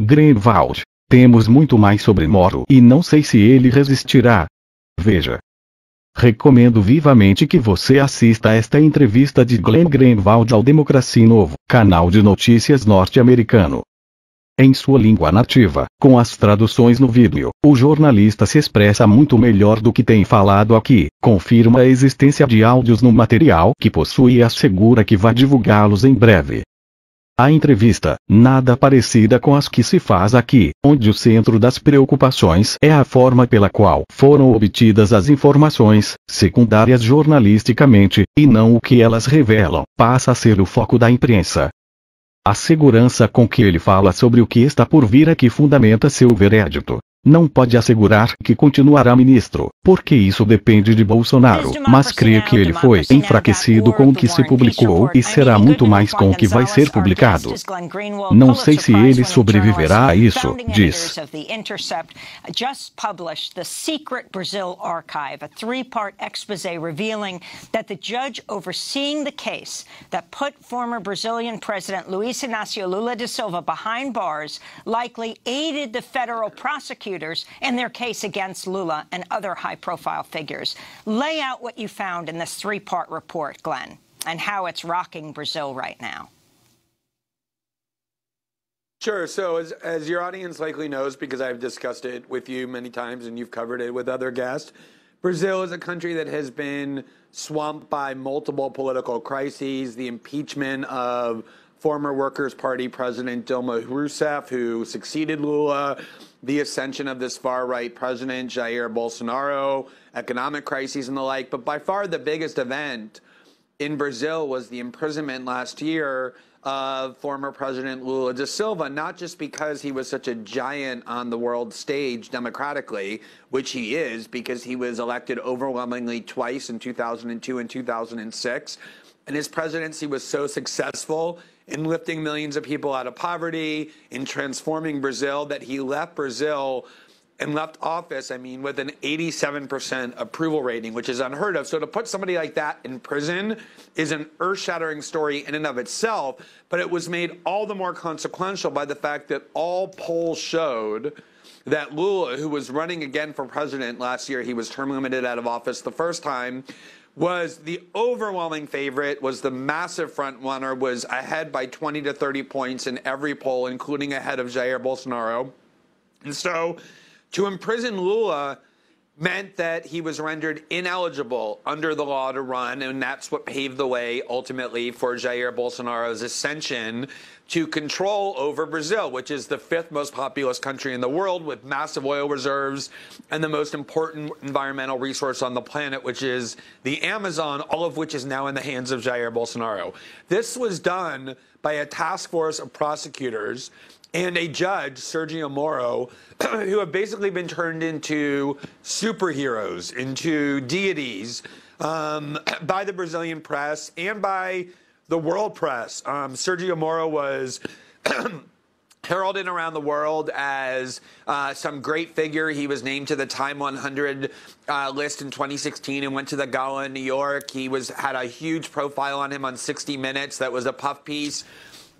Greenwald. Temos muito mais sobre Moro e não sei se ele resistirá. Veja. Recomendo vivamente que você assista esta entrevista de Glenn Greenwald ao Democracia Novo, canal de notícias norte-americano. Em sua língua nativa, com as traduções no vídeo, o jornalista se expressa muito melhor do que tem falado aqui, confirma a existência de áudios no material que possui e assegura que vai divulgá-los em breve. A entrevista, nada parecida com as que se faz aqui, onde o centro das preocupações é a forma pela qual foram obtidas as informações, secundárias jornalisticamente, e não o que elas revelam, passa a ser o foco da imprensa. A segurança com que ele fala sobre o que está por vir é que fundamenta seu veredito. Não pode assegurar que continuará ministro, porque isso depende de Bolsonaro, mas crê que ele foi enfraquecido com o que se publicou e será muito mais com o que vai ser publicado. Não sei se ele sobreviverá a isso, diz. Luiz Inácio Lula da Silva behind bars likely aided the federal prosecutor prosecutors in their case against Lula and other high-profile figures. Lay out what you found in this three-part report, Glenn, and how it's rocking Brazil right now. Sure. So, as, as your audience likely knows, because I've discussed it with you many times and you've covered it with other guests, Brazil is a country that has been swamped by multiple political crises, the impeachment of former Workers' Party President Dilma Rousseff, who succeeded Lula, the ascension of this far right president, Jair Bolsonaro, economic crises and the like. But by far the biggest event in Brazil was the imprisonment last year of former President Lula da Silva, not just because he was such a giant on the world stage democratically, which he is, because he was elected overwhelmingly twice in 2002 and 2006. And his presidency was so successful in lifting millions of people out of poverty, in transforming Brazil, that he left Brazil and left office, I mean, with an 87% approval rating, which is unheard of. So to put somebody like that in prison is an earth shattering story in and of itself, but it was made all the more consequential by the fact that all polls showed that Lula, who was running again for president last year, he was term limited out of office the first time, was the overwhelming favorite, was the massive front runner, was ahead by 20 to 30 points in every poll, including ahead of Jair Bolsonaro. And so to imprison Lula meant that he was rendered ineligible under the law to run, and that's what paved the way ultimately for Jair Bolsonaro's ascension to control over Brazil, which is the fifth most populous country in the world with massive oil reserves and the most important environmental resource on the planet, which is the Amazon, all of which is now in the hands of Jair Bolsonaro. This was done by a task force of prosecutors and a judge, Sergio Moro, who have basically been turned into superheroes, into deities um, by the Brazilian press and by the world press. Um, Sergio Moro was. heralded around the world as uh, some great figure. He was named to the Time 100 uh, list in 2016 and went to the gala in New York. He was had a huge profile on him on 60 Minutes. That was a puff piece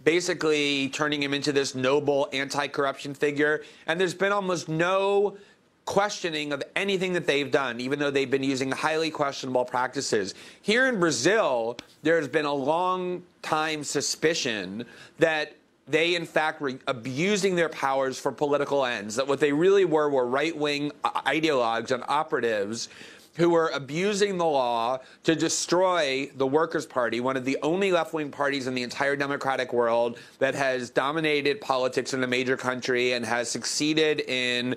basically turning him into this noble anti-corruption figure. And there's been almost no questioning of anything that they've done, even though they've been using highly questionable practices. Here in Brazil, there's been a long time suspicion that they, in fact, were abusing their powers for political ends, that what they really were were right wing ideologues and operatives who were abusing the law to destroy the Workers' Party, one of the only left wing parties in the entire democratic world that has dominated politics in a major country and has succeeded in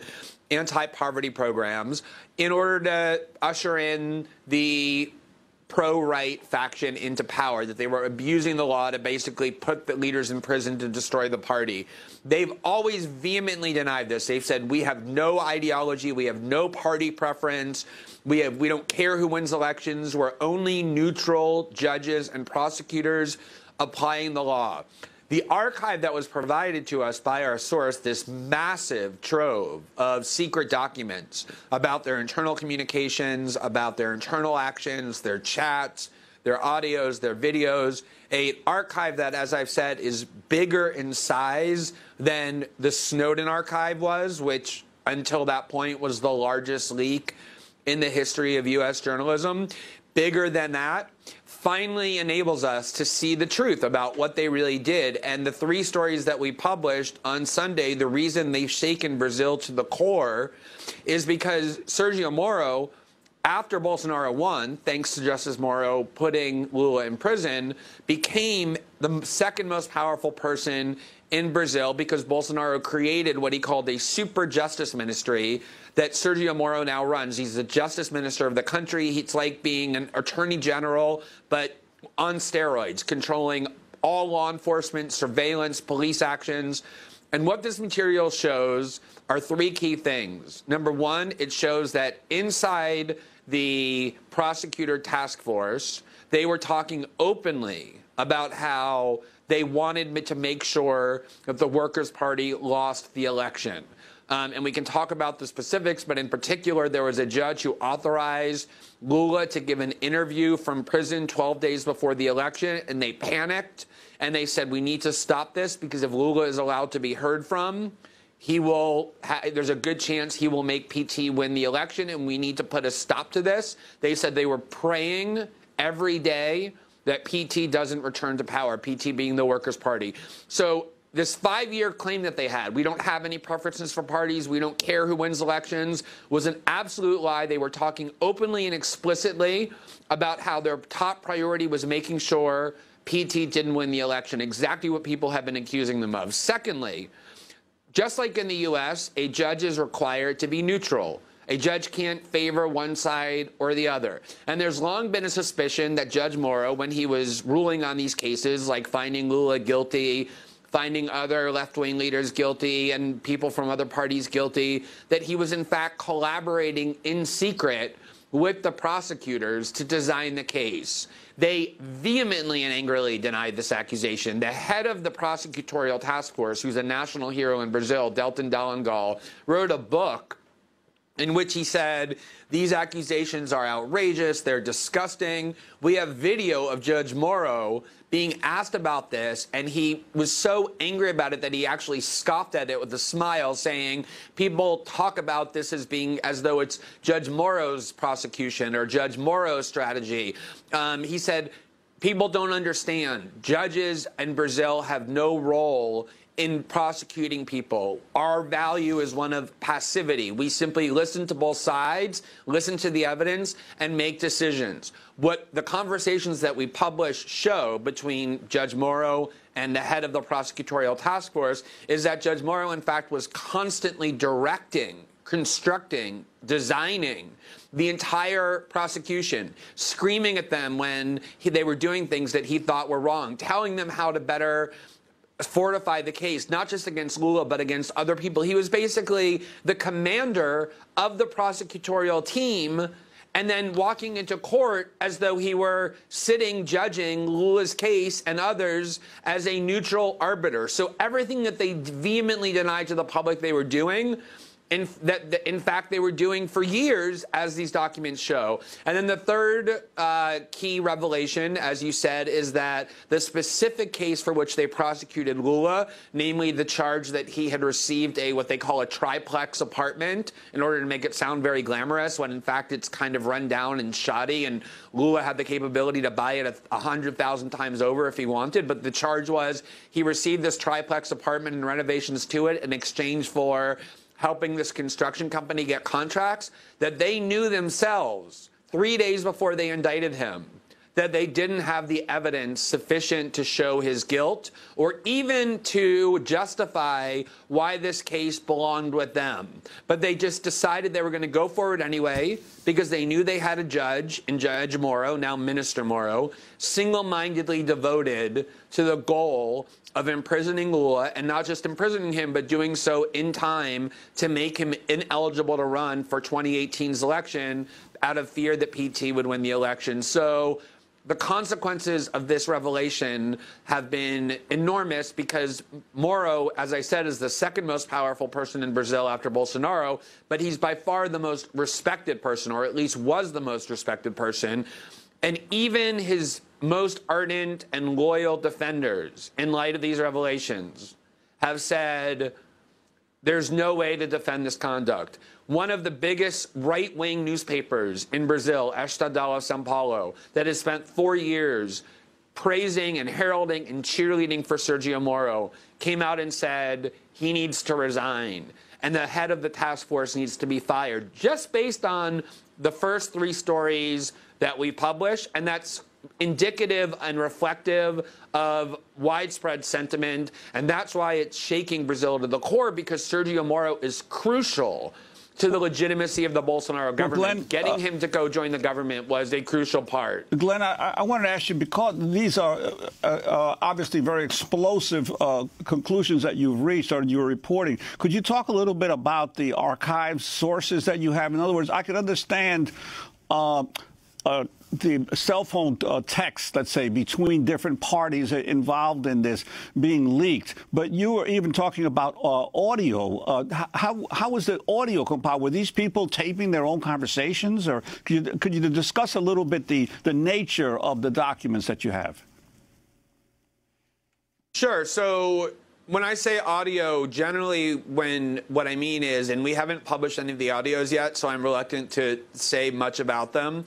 anti poverty programs in order to usher in the pro right faction into power, that they were abusing the law to basically put the leaders in prison to destroy the party. They've always vehemently denied this. They've said, we have no ideology, we have no party preference. We have we don't care who wins elections. We're only neutral judges and prosecutors applying the law. The archive that was provided to us by our source, this massive trove of secret documents about their internal communications, about their internal actions, their chats, their audios, their videos, a archive that, as I've said, is bigger in size than the Snowden archive was, which until that point was the largest leak in the history of U.S. journalism. Bigger than that, finally enables us to see the truth about what they really did. And the three stories that we published on Sunday, the reason they've shaken Brazil to the core is because Sergio Moro after Bolsonaro won, thanks to Justice Moro putting Lula in prison, became the second most powerful person in Brazil because Bolsonaro created what he called a super justice ministry that Sergio Moro now runs. He's the justice minister of the country. It's like being an attorney general, but on steroids, controlling all law enforcement, surveillance, police actions. And what this material shows are three key things. Number one, it shows that inside the prosecutor task force, they were talking openly about how they wanted to make sure that the Workers' Party lost the election. Um, and we can talk about the specifics, but in particular, there was a judge who authorized Lula to give an interview from prison 12 days before the election, and they panicked and they said, We need to stop this because if Lula is allowed to be heard from, he will there's a good chance he will make PT win the election and we need to put a stop to this. They said they were praying every day that PT doesn't return to power, PT being the Workers' Party. So this five-year claim that they had, we don't have any preferences for parties, we don't care who wins elections, was an absolute lie. They were talking openly and explicitly about how their top priority was making sure PT didn't win the election, exactly what people have been accusing them of. Secondly, just like in the US, a judge is required to be neutral. A judge can't favor one side or the other. And there's long been a suspicion that Judge Moro, when he was ruling on these cases, like finding Lula guilty, finding other left wing leaders guilty, and people from other parties guilty, that he was in fact collaborating in secret with the prosecutors to design the case. They vehemently and angrily denied this accusation. The head of the prosecutorial task force, who's a national hero in Brazil, Deltan Dallagnol, wrote a book in which he said these accusations are outrageous, they're disgusting. We have video of Judge Moro being asked about this, and he was so angry about it that he actually scoffed at it with a smile, saying, People talk about this as being as though it's Judge Moro's prosecution or Judge Moro's strategy. Um, he said, People don't understand. Judges in Brazil have no role in prosecuting people. Our value is one of passivity. We simply listen to both sides, listen to the evidence, and make decisions. What the conversations that we publish show between Judge Moro and the head of the prosecutorial task force is that Judge Moro, in fact, was constantly directing, constructing, designing the entire prosecution, screaming at them when he, they were doing things that he thought were wrong, telling them how to better fortify the case, not just against Lula, but against other people. He was basically the commander of the prosecutorial team and then walking into court as though he were sitting judging Lula's case and others as a neutral arbiter. So everything that they vehemently denied to the public they were doing in, that, in fact they were doing for years, as these documents show. And then the third uh, key revelation, as you said, is that the specific case for which they prosecuted Lula, namely the charge that he had received a what they call a triplex apartment in order to make it sound very glamorous, when in fact it's kind of run down and shoddy, and Lula had the capability to buy it a hundred thousand times over if he wanted. But the charge was he received this triplex apartment and renovations to it in exchange for helping this construction company get contracts that they knew themselves three days before they indicted him that they didn't have the evidence sufficient to show his guilt or even to justify why this case belonged with them. But they just decided they were going to go forward anyway because they knew they had a judge in Judge Moro, now Minister Moro, single mindedly devoted to the goal of imprisoning Lula and not just imprisoning him, but doing so in time to make him ineligible to run for 2018's election out of fear that PT would win the election. So the consequences of this revelation have been enormous because Moro, as I said, is the second most powerful person in Brazil after Bolsonaro, but he's by far the most respected person, or at least was the most respected person. And even his most ardent and loyal defenders, in light of these revelations, have said there's no way to defend this conduct. One of the biggest right wing newspapers in Brazil, Estadão Sao Paulo, that has spent four years praising and heralding and cheerleading for Sergio Moro, came out and said he needs to resign and the head of the task force needs to be fired just based on the first three stories that we publish. And that's indicative and reflective of widespread sentiment. And that's why it's shaking Brazil to the core because Sergio Moro is crucial to the legitimacy of the Bolsonaro government. Well, Glenn, Getting uh, him to go join the government was a crucial part. Glenn, I, I wanted to ask you because these are uh, uh, obviously very explosive uh, conclusions that you've reached or you're reporting. Could you talk a little bit about the archive sources that you have? In other words, I could understand uh, the cell phone uh, text, let's say, between different parties involved in this being leaked. But you were even talking about uh, audio. Uh, how, how was the audio compiled? Were these people taping their own conversations? Or could you, could you discuss a little bit the, the nature of the documents that you have? Sure. So when I say audio, generally when what I mean is, and we haven't published any of the audios yet, so I'm reluctant to say much about them.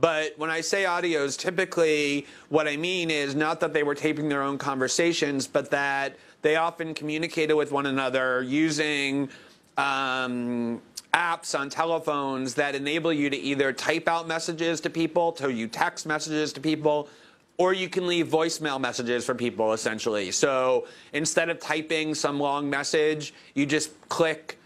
But when I say audios, typically what I mean is not that they were taping their own conversations, but that they often communicated with one another using um, apps on telephones that enable you to either type out messages to people, to you text messages to people, or you can leave voicemail messages for people essentially. So instead of typing some long message, you just click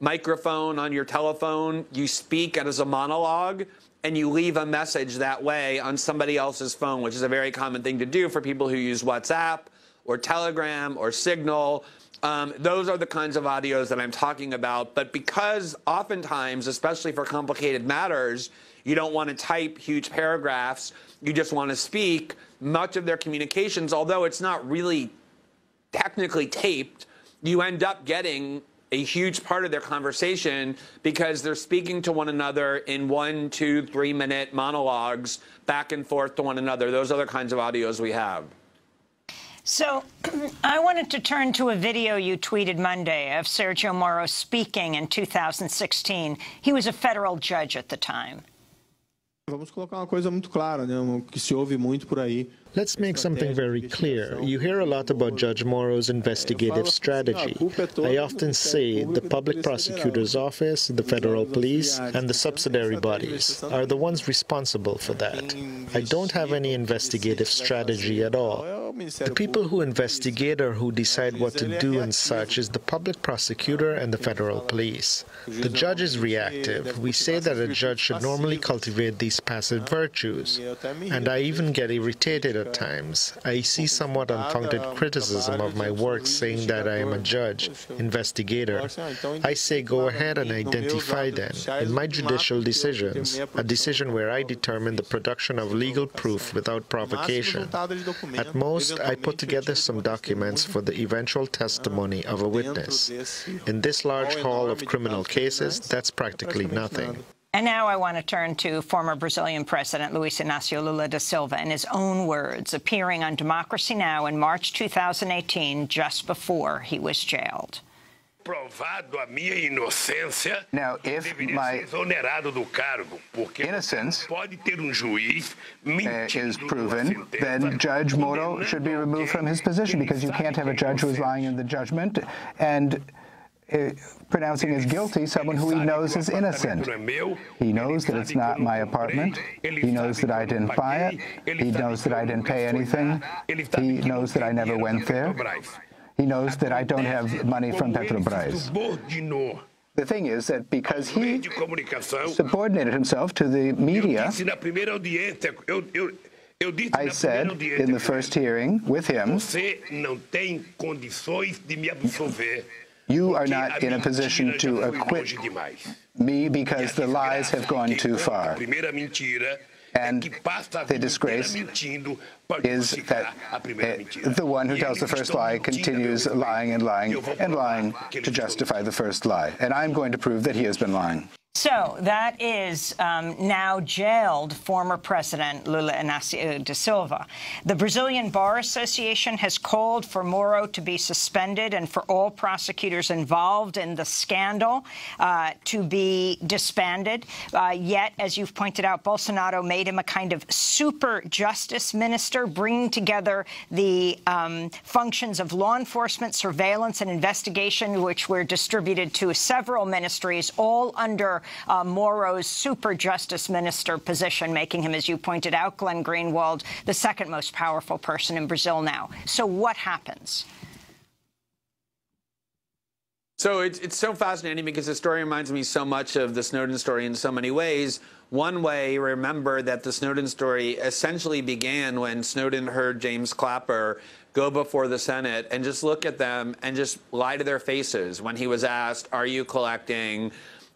microphone on your telephone, you speak as a monologue, and you leave a message that way on somebody else's phone, which is a very common thing to do for people who use WhatsApp or Telegram or Signal. Um, those are the kinds of audios that I'm talking about. But because oftentimes, especially for complicated matters, you don't want to type huge paragraphs, you just want to speak, much of their communications, although it's not really technically taped, you end up getting a huge part of their conversation because they're speaking to one another in one, two, three minute monologues back and forth to one another. Those the kinds of audios we have. So I wanted to turn to a video you tweeted Monday of Sergio Moro speaking in 2016. He was a federal judge at the time. Let's make something very clear. You hear a lot about Judge Moro's investigative strategy. I often say the public prosecutor's office, the federal police, and the subsidiary bodies are the ones responsible for that. I don't have any investigative strategy at all. The people who investigate or who decide what to do and such is the public prosecutor and the federal police. The judge is reactive. We say that a judge should normally cultivate these passive virtues. And I even get irritated at times. I see somewhat unfounded criticism of my work saying that I am a judge, investigator. I say go ahead and identify them. In my judicial decisions, a decision where I determine the production of legal proof without provocation. At most, I put together some documents for the eventual testimony of a witness. In this large hall of criminal cases, that's practically nothing. And now I want to turn to former Brazilian President Luiz Inácio Lula da Silva in his own words, appearing on Democracy Now! in March 2018, just before he was jailed. Now, if my innocence um uh, is proven, then Judge Moro should be removed from his position because you can't have a judge who is lying in the judgment and Uh, pronouncing as guilty someone who he knows is innocent. He knows that it's not my apartment. He knows that I didn't buy it. He knows that I didn't pay anything. He knows that I never went there. He knows that I don't have money from Petrobras. The thing is that because he subordinated himself to the media, I said in the first hearing with him, you are not in a position to acquit me because the lies have gone too far. And the disgrace is that uh, the one who tells the first lie continues lying and lying and lying to justify the first lie. And I'm going to prove that he has been lying. So that is um, now jailed former President Lula Inácio da Silva. The Brazilian Bar Association has called for Moro to be suspended and for all prosecutors involved in the scandal uh, to be disbanded. Uh, yet, as you've pointed out, Bolsonaro made him a kind of super justice minister, bringing together the um, functions of law enforcement, surveillance, and investigation, which were distributed to several ministries, all under uh, Moro's super justice minister position, making him, as you pointed out, Glenn Greenwald, the second most powerful person in Brazil now. So what happens? So it's, it's so fascinating because the story reminds me so much of the Snowden story in so many ways. One way, remember that the Snowden story essentially began when Snowden heard James Clapper go before the Senate and just look at them and just lie to their faces when he was asked, Are you collecting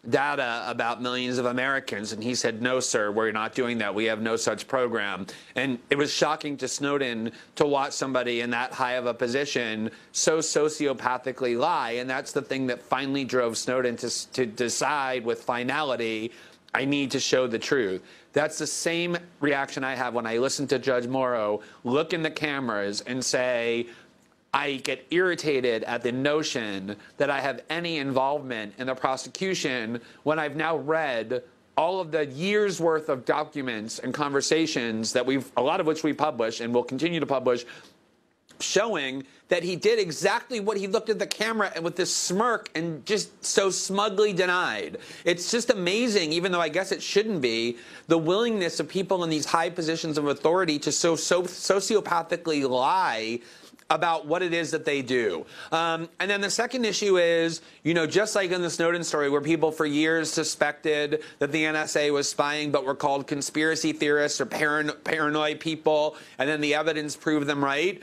data about millions of Americans. And he said, no, sir, we're not doing that. We have no such program. And it was shocking to Snowden to watch somebody in that high of a position so sociopathically lie. And that's the thing that finally drove Snowden to, to decide with finality, I need to show the truth. That's the same reaction I have when I listen to Judge Moro look in the cameras and say, I get irritated at the notion that I have any involvement in the prosecution when I've now read all of the years worth of documents and conversations that we've, a lot of which we publish and will continue to publish, showing that he did exactly what he looked at the camera and with this smirk and just so smugly denied. It's just amazing, even though I guess it shouldn't be, the willingness of people in these high positions of authority to so, so sociopathically lie about what it is that they do. Um, and then the second issue is, you know, just like in the Snowden story, where people for years suspected that the NSA was spying, but were called conspiracy theorists or paran paranoid people, and then the evidence proved them right.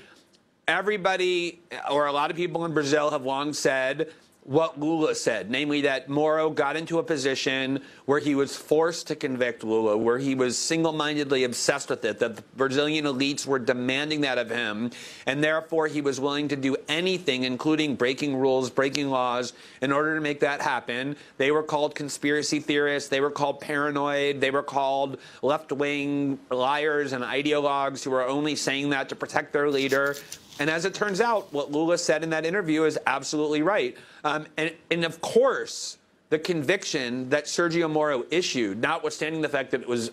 Everybody, or a lot of people in Brazil, have long said what Lula said, namely that Moro got into a position where he was forced to convict Lula, where he was single mindedly obsessed with it, that the Brazilian elites were demanding that of him, and therefore he was willing to do anything, including breaking rules, breaking laws, in order to make that happen. They were called conspiracy theorists, they were called paranoid, they were called left wing liars and ideologues who were only saying that to protect their leader. And as it turns out, what Lula said in that interview is absolutely right. Um, and, and of course, the conviction that Sergio Moro issued, notwithstanding the fact that it was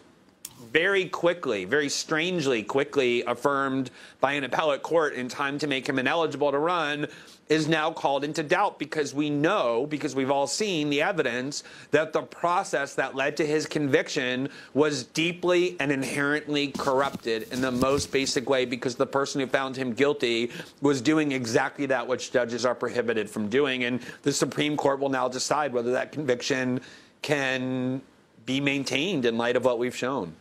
very quickly, very strangely quickly affirmed by an appellate court in time to make him ineligible to run, is now called into doubt because we know, because we've all seen the evidence, that the process that led to his conviction was deeply and inherently corrupted in the most basic way because the person who found him guilty was doing exactly that which judges are prohibited from doing. And the Supreme Court will now decide whether that conviction can be maintained in light of what we've shown.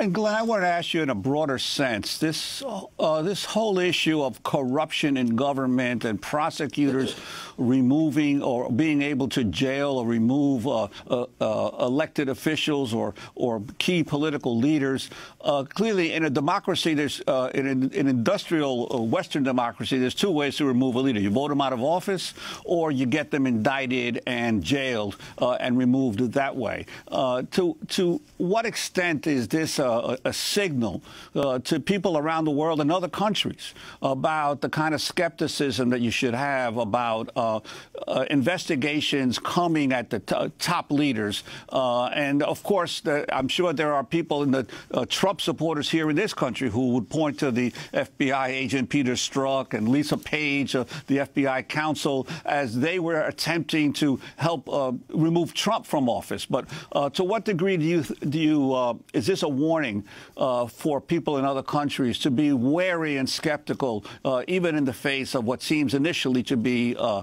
And Glenn, I want to ask you in a broader sense this uh, this whole issue of corruption in government and prosecutors removing or being able to jail or remove uh, uh, uh elected officials or or key political leaders. Uh, clearly, in a democracy, there's uh, in an, in industrial Western democracy, there's two ways to remove a leader: you vote them out of office, or you get them indicted and jailed and removed that way. to to what extent is this? A, a signal uh, to people around the world and other countries about the kind of skepticism that you should have about uh, uh, investigations coming at the top leaders. Uh, and of course, the, I'm sure there are people in the uh, Trump supporters here in this country who would point to the FBI agent Peter Strzok and Lisa Page, uh, the FBI counsel, as they were attempting to help remove Trump from office. But to what degree do you do you is this a warning? Warning uh, for people in other countries to be wary and skeptical, uh, even in the face of what seems initially to be uh,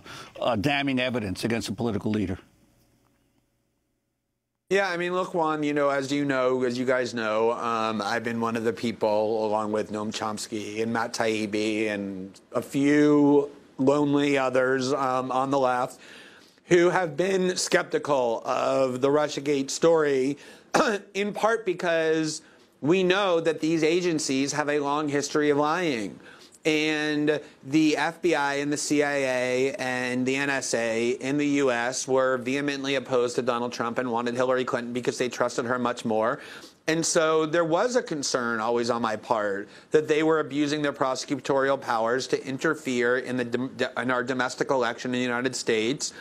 damning evidence against a political leader? Yeah, I mean, look, Juan, you know, as you know, as you guys know, um, I've been one of the people, along with Noam Chomsky and Matt Taibbi and a few lonely others um, on the left, who have been skeptical of the Russiagate story, in part because we know that these agencies have a long history of lying. And the FBI and the CIA and the NSA in the U.S. were vehemently opposed to Donald Trump and wanted Hillary Clinton because they trusted her much more. And so there was a concern always on my part that they were abusing their prosecutorial powers to interfere in, the, in our domestic election in the United States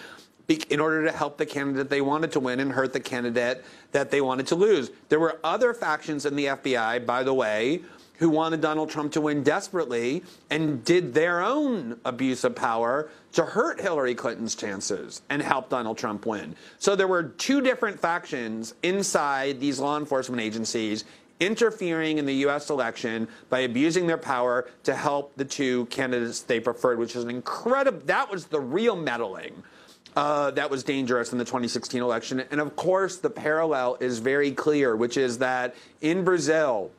in order to help the candidate they wanted to win and hurt the candidate that they wanted to lose. There were other factions in the FBI, by the way, who wanted Donald Trump to win desperately and did their own abuse of power to hurt Hillary Clinton's chances and help Donald Trump win. So there were two different factions inside these law enforcement agencies interfering in the U.S. election by abusing their power to help the two candidates they preferred, which is an incredible, that was the real meddling. Uh, that was dangerous in the 2016 election. And of course, the parallel is very clear, which is that in Brazil,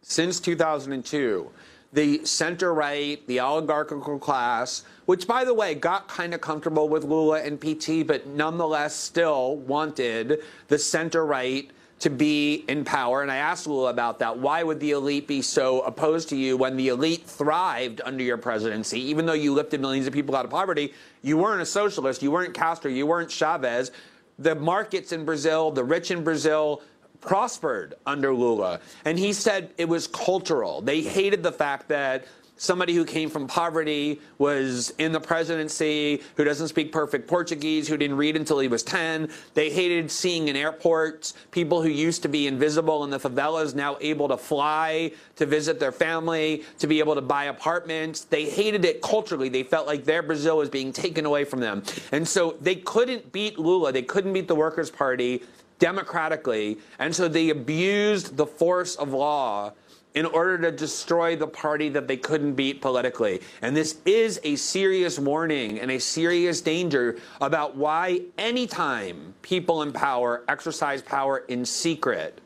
since 2002, the center right, the oligarchical class, which, by the way, got kind of comfortable with Lula and PT, but nonetheless still wanted the center right to be in power. And I asked Lula about that. Why would the elite be so opposed to you when the elite thrived under your presidency? Even though you lifted millions of people out of poverty, you weren't a socialist, you weren't Castro, you weren't Chavez. The markets in Brazil, the rich in Brazil, prospered under Lula. And he said it was cultural. They hated the fact that somebody who came from poverty was in the presidency, who doesn't speak perfect Portuguese, who didn't read until he was 10. They hated seeing in airports people who used to be invisible in the favelas now able to fly to visit their family, to be able to buy apartments. They hated it culturally. They felt like their Brazil was being taken away from them. And so they couldn't beat Lula. They couldn't beat the Workers' Party democratically. And so they abused the force of law in order to destroy the party that they couldn't beat politically. And this is a serious warning and a serious danger about why anytime people in power exercise power in secret,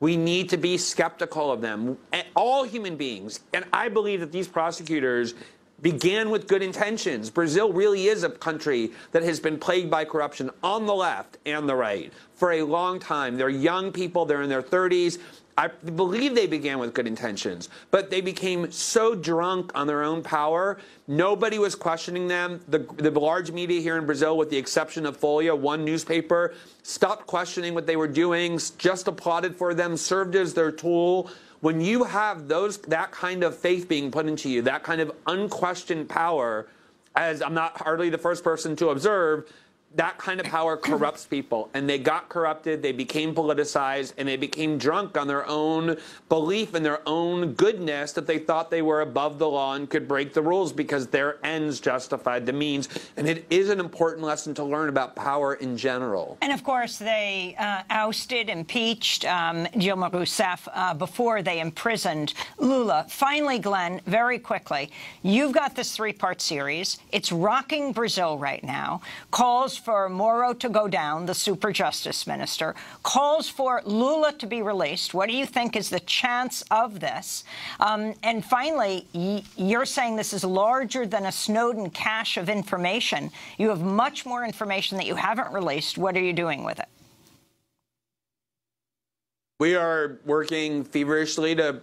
we need to be skeptical of them. All human beings. And I believe that these prosecutors began with good intentions. Brazil really is a country that has been plagued by corruption on the left and the right for a long time. They're young people, they're in their 30s. I believe they began with good intentions, but they became so drunk on their own power. Nobody was questioning them. The, the large media here in Brazil, with the exception of Folha, one newspaper, stopped questioning what they were doing, just applauded for them, served as their tool. When you have those that kind of faith being put into you, that kind of unquestioned power, as I'm not hardly the first person to observe, that kind of power corrupts people. And they got corrupted, they became politicized, and they became drunk on their own belief in their own goodness that they thought they were above the law and could break the rules because their ends justified the means. And it is an important lesson to learn about power in general. And of course, they uh, ousted, impeached um, Dilma Rousseff uh, before they imprisoned Lula. Finally, Glenn, very quickly, you've got this three part series. It's rocking Brazil right now. Calls for Moro to go down, the super justice minister, calls for Lula to be released. What do you think is the chance of this? Um, and finally, you're saying this is larger than a Snowden cache of information. You have much more information that you haven't released. What are you doing with it? We are working feverishly to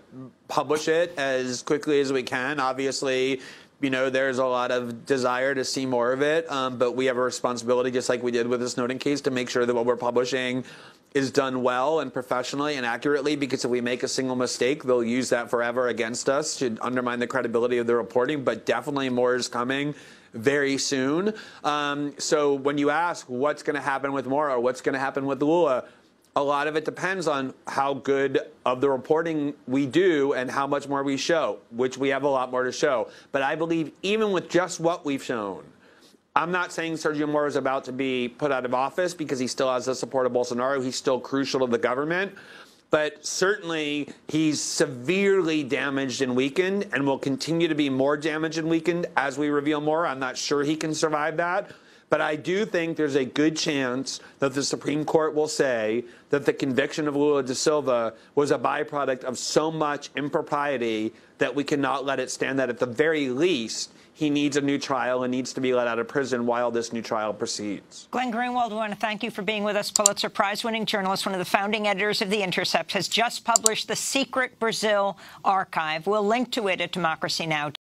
publish it as quickly as we can. Obviously, you know, there's a lot of desire to see more of it, um, but we have a responsibility, just like we did with the Snowden case, to make sure that what we're publishing is done well and professionally and accurately because if we make a single mistake, they'll use that forever against us to undermine the credibility of the reporting. But definitely more is coming very soon. Um, so when you ask what's going to happen with Moro, what's going to happen with Lula, a lot of it depends on how good of the reporting we do and how much more we show, which we have a lot more to show. But I believe even with just what we've shown, I'm not saying Sergio Moro is about to be put out of office because he still has the support of Bolsonaro. He's still crucial to the government. But certainly, he's severely damaged and weakened and will continue to be more damaged and weakened as we reveal more. I'm not sure he can survive that. But I do think there's a good chance that the Supreme Court will say that the conviction of Lula da Silva was a byproduct of so much impropriety that we cannot let it stand. That at the very least, he needs a new trial and needs to be let out of prison while this new trial proceeds. Glenn Greenwald, we want to thank you for being with us. Pulitzer Prize-winning journalist, one of the founding editors of The Intercept, has just published The Secret Brazil Archive. We'll link to it at Democracy Now!